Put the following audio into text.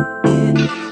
Yeah.